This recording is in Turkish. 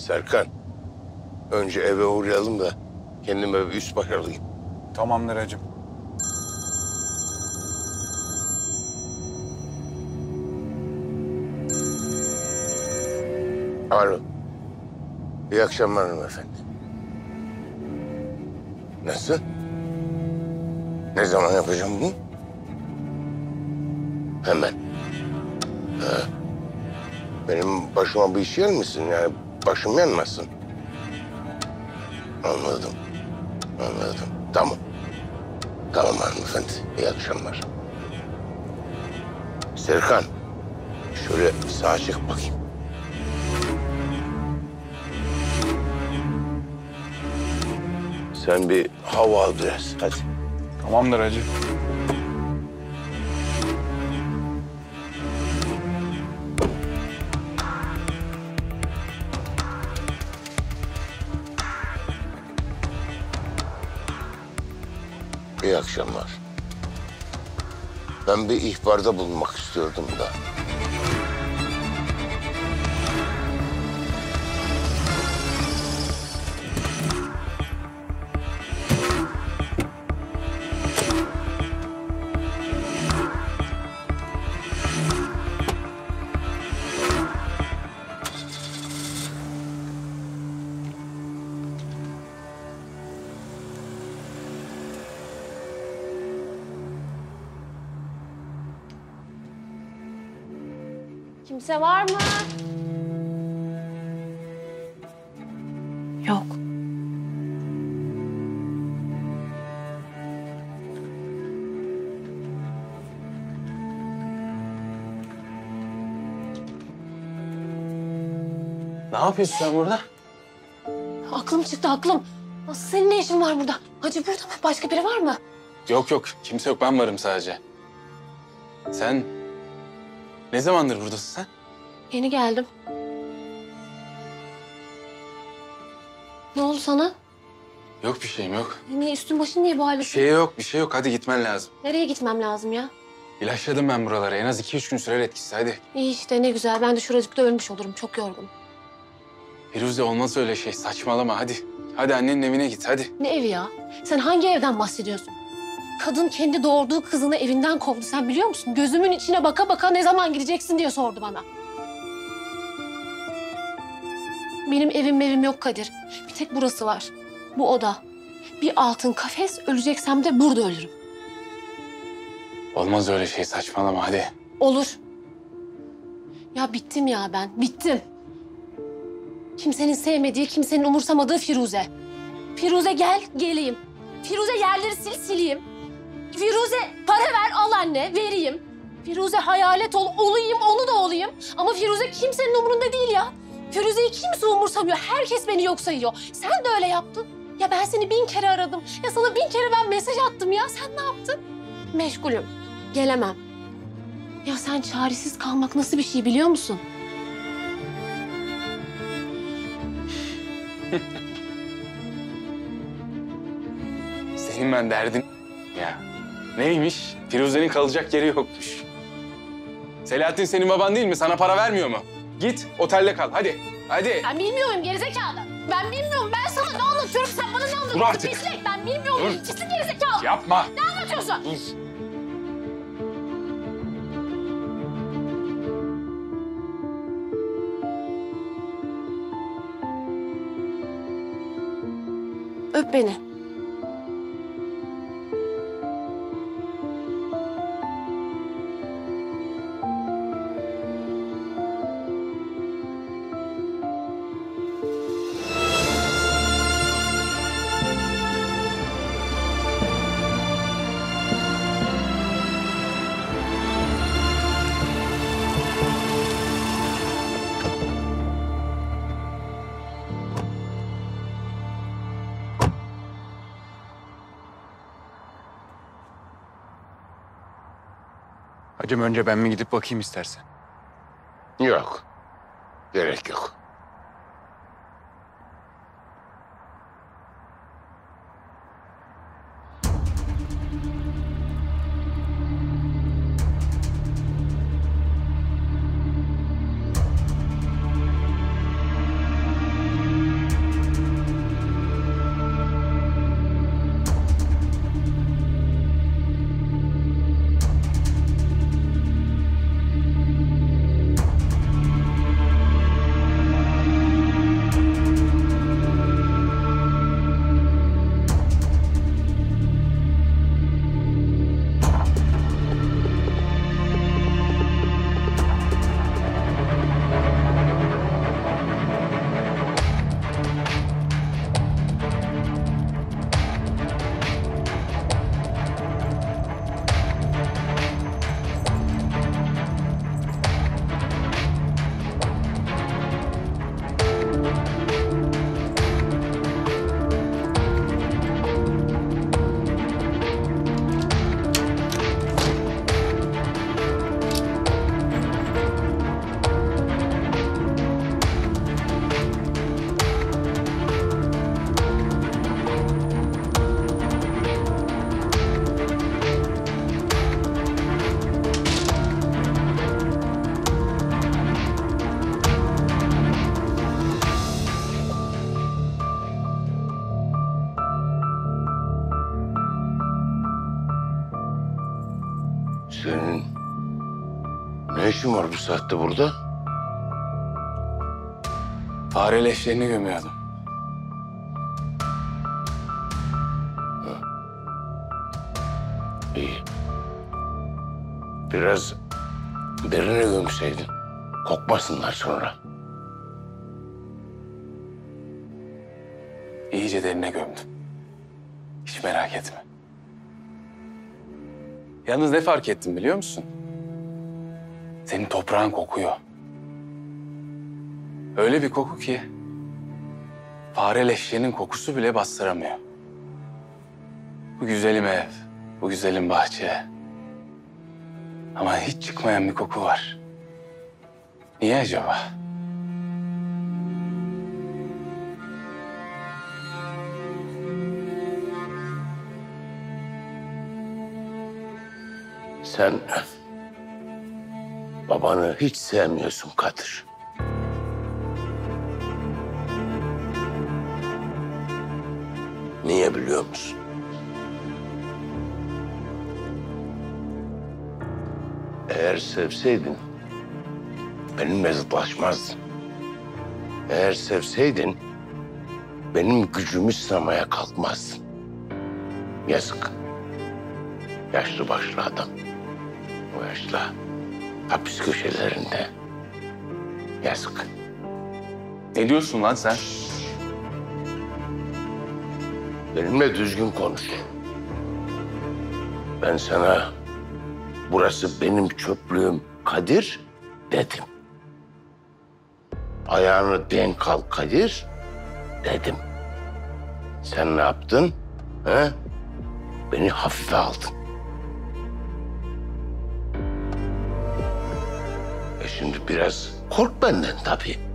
Serkan. Önce eve uğrayalım da kendime bir üst baş alayım. Tamamdır hacım. Alo. İyi akşamlar hanımefendi. Nasıl? Ne zaman yapacağım bunu? Hemen. Ha. Benim başıma bir iş yer misin? Yani başım yanmasın. Anladım. Anladım. Tamam. Tamam hanımefendi. İyi akşamlar. Serkan. Şöyle sağa çık bakayım. Sen bir hava al biraz. Hadi. Tamamdır hacı. İyi akşamlar. Ben bir ihbarda bulunmak istiyordum da. Kimse var mı? Yok. Ne yapıyorsun sen burada? Aklım çıktı aklım. Nasıl senin ne işin var burada? Hacı burada mı? Başka biri var mı? Yok yok. Kimse yok. Ben varım sadece. Sen ne zamandır buradasın sen? Yeni geldim. Ne oldu sana? Yok bir şeyim yok. Niye üstün başın niye bu halde? Bir şey yok, bir şey yok. Hadi gitmen lazım. Nereye gitmem lazım ya? İlaçladım ben buralara. En az iki üç gün sürer etkisi. Hadi. İyi işte ne güzel. Ben de şuracıkta ölmüş olurum. Çok yorgunum. Firuze olmaz öyle şey. Saçmalama hadi. Hadi annenin evine git hadi. Ne evi ya? Sen hangi evden bahsediyorsun? Kadın kendi doğurduğu kızını evinden kovdu. Sen biliyor musun? Gözümün içine baka baka ne zaman gideceksin diye sordu bana. Benim evim evim yok Kadir. Bir tek burası var. Bu oda. Bir altın kafes. Öleceksem de burada ölürüm. Olmaz öyle şey. Saçmalama hadi. Olur. Ya bittim ya ben. Bittim. Kimsenin sevmediği, kimsenin umursamadığı Firuze. Firuze gel, geleyim. Firuze yerleri sil, sileyim. Firuze para ver, al anne, vereyim. Firuze hayalet ol, olayım, onu da olayım. Ama Firuze kimsenin umurunda değil ya. Firuze'yi kimse umursamıyor. Herkes beni yok sayıyor. Sen de öyle yaptın. Ya ben seni bin kere aradım. Ya sana bin kere ben mesaj attım ya. Sen ne yaptın? Meşgulüm. Gelemem. Ya sen çaresiz kalmak nasıl bir şey biliyor musun? Senin ben derdin ya. Neymiş? Firuze'nin kalacak yeri yokmuş. Selahattin senin baban değil mi? Sana para vermiyor mu? Git otelde kal hadi. Hadi. Ben bilmiyorum gerizekalı. Ben bilmiyorum. Ben sana ne anlatıyorum? Sen bana ne anlatıyorsun? artık. Pislik. Ben bilmiyorum. Dur. Pislik gerizekalı. Yapma. Ne anlatıyorsun? Dur. Öp beni. Hacım önce ben mi gidip bakayım istersen? Yok. Gerek yok. Senin ne işin var bu saatte burada? Fare leşlerini gömüyordum. İyi. Biraz derine gömseydin. Kokmasınlar sonra. İyice derine gömdüm. Hiç merak etme. Yalnız ne fark ettim biliyor musun? Senin toprağın kokuyor. Öyle bir koku ki fare leşlerinin kokusu bile bastıramıyor. Bu güzelim ev, bu güzelim bahçe. Ama hiç çıkmayan bir koku var. Niye acaba? Sen babanı hiç sevmiyorsun Kadir. Niye biliyor musun? Eğer sevseydin benimle zıtlaşmazdın. Eğer sevseydin benim gücümü sınamaya kalkmazdın. Yazık. Yaşlı başlı adam. O yaşta hapis köşelerinde. Yazık. Ne diyorsun lan sen? Benimle düzgün konuş. Ben sana burası benim çöplüğüm Kadir dedim. Ayağını denk al Kadir dedim. Sen ne yaptın? He? Beni hafife aldın. Şimdi biraz kork benden tabii.